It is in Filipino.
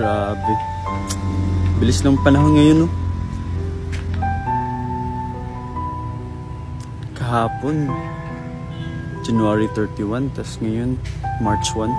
Grabe. Bilis ng panahon ngayon, no? Kahapon, January 31, tas ngayon, March 1.